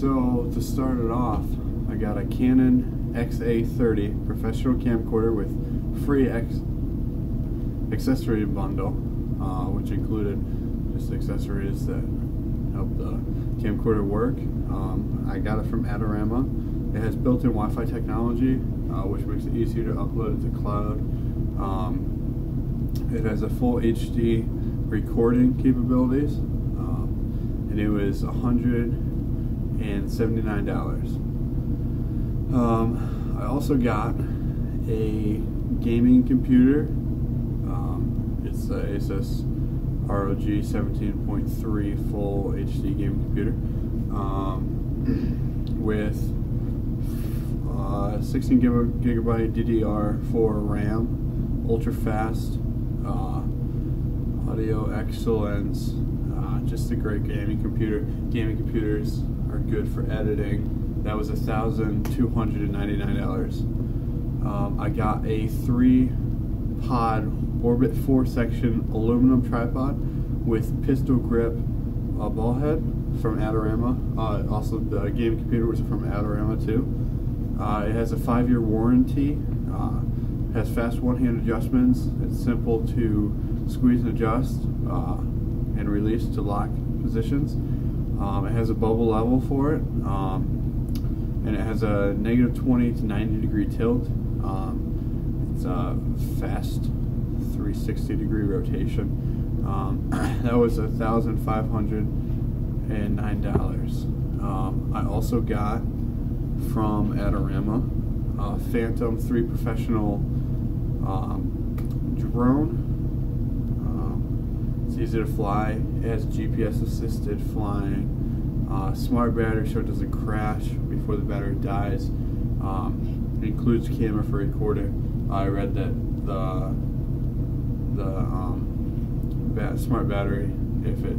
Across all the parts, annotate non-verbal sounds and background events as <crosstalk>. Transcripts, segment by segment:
So to start it off, I got a Canon XA30 professional camcorder with free accessory bundle, uh, which included just accessories that help the camcorder work. Um, I got it from Adorama. It has built-in Wi-Fi technology, uh, which makes it easier to upload to cloud. Um, it has a full HD recording capabilities, um, and it was $179. Um, I also got a gaming computer. Um, it's a Asus ROG 17.3 full HD gaming computer um, with uh, 16 gigabyte DDR4 RAM, ultra fast uh, audio excellence. Uh, just a great gaming computer. Gaming computers are good for editing. That was $1,299. Um, I got a three pod Orbit 4 section aluminum tripod with pistol grip uh, ball head from Adorama. Uh, also, the game computer was from Adorama too. Uh, it has a five year warranty. Uh, has fast one-hand adjustments. It's simple to squeeze and adjust uh, and release to lock positions. Um, it has a bubble level for it, um, and it has a negative 20 to 90 degree tilt. Um, it's a fast 360 degree rotation. Um, <coughs> that was a thousand five hundred and nine dollars. Um, I also got from Adorama uh, Phantom 3 Professional um, drone. It's easy to fly. It has GPS assisted flying. Uh, smart battery so it doesn't crash before the battery dies. Um, it includes camera for recording. I read that the the um, bat smart battery, if it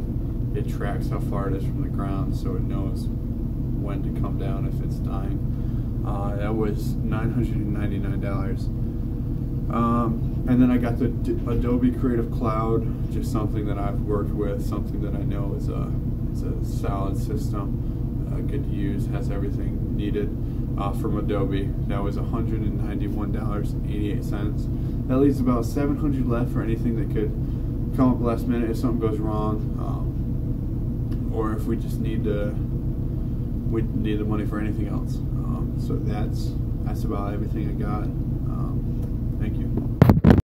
it tracks how far it is from the ground, so it knows when to come down if it's dying. Uh, that was $999. Um, and then I got the D Adobe Creative Cloud, just something that I've worked with, something that I know is a, is a solid system, uh, good to use, has everything needed uh, from Adobe. That was $191.88. That leaves about 700 left for anything that could come up last minute if something goes wrong, um, or if we just need to we need the money for anything else. Um, so that's that's about everything I got. Um, Thank you.